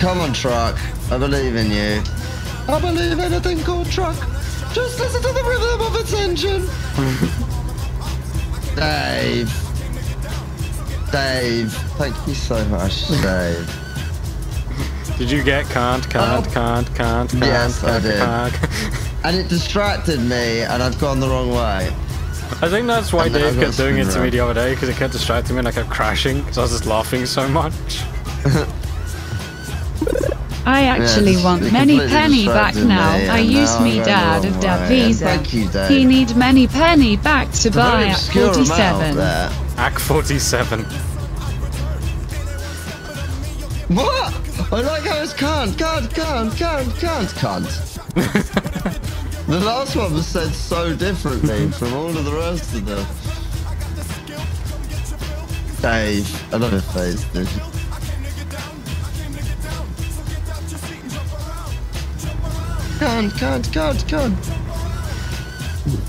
Come on, truck. I believe in you. I believe anything called truck. Just listen to the rhythm of its engine. Dave. Dave. Thank you so much, Dave. Did you get can't, can't, Oh. can't, can't, can't, Yes, I can't, did. can't. And it distracted me, and I'd gone the wrong way. I think that's why And Dave kept doing it to me the other day because it kept distracting me and I kept crashing because I was just laughing so much. I actually Yes, want many penny back now. I and used me dad of the da wrong visa. Thank you, Dave. He need many penny back to It's a buy very at obscure amount 47. Act 47. What? I like how it's can't, can't, can't, can't, can't, can't. the last one was said so differently from all of the rest of them. Dave, I love your face, dude. Can't, can't, can't, can't.